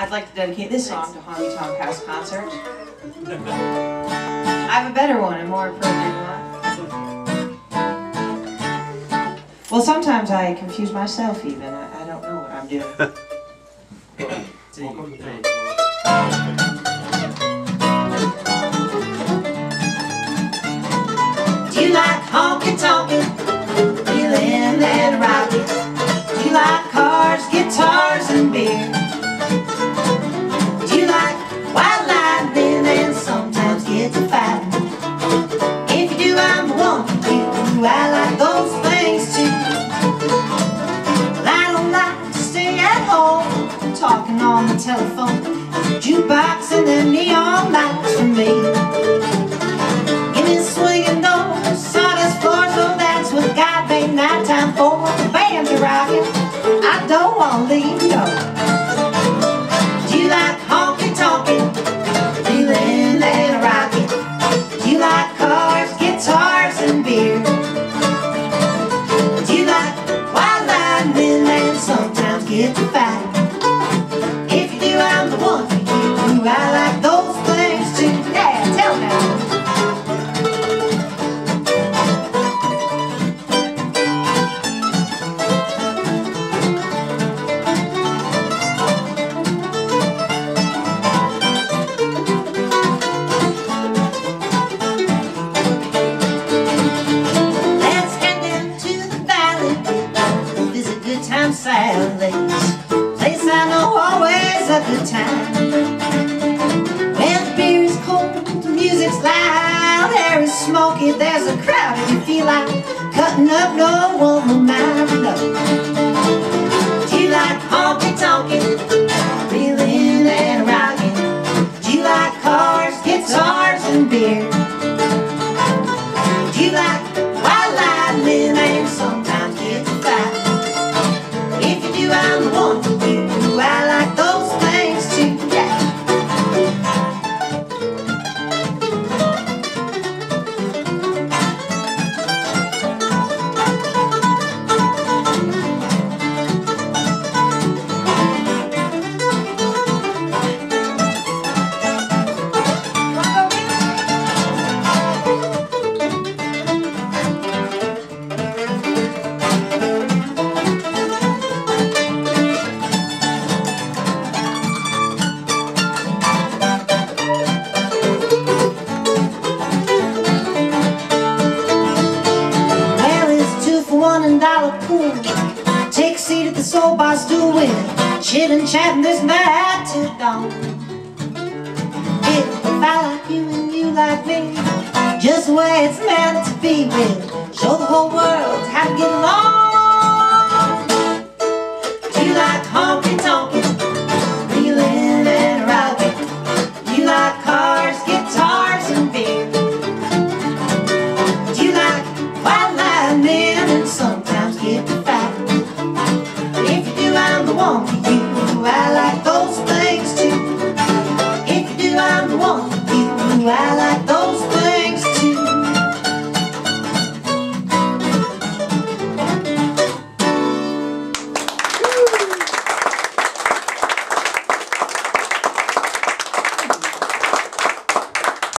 I'd like to dedicate this song to Honky Tonk House Concert. I have a better one, a more appropriate one. Well, sometimes I confuse myself even. I, I don't know what I'm doing. Welcome to Do you like honky tonkin', feeling and rockin'? Do you like cars, guitars, and beer? Talking on the telephone. Jukebox and the neon lights for me. Give me swinging doors, sawdust floors, oh that's what God made nighttime for. Bands are rocking, I don't wanna leave, Time Sally's. Place I know always a good time. When the beer is cold, the music's loud, air is smoky, there's a crowd, and you feel like cutting up. No one will mind. Two for one and dollar pool. Take a seat at the soul bar stool with chit and chatting this night till dawn. If I like you and you like me, just the way it's meant to be, we'll show the whole world how to get along. on you while I go.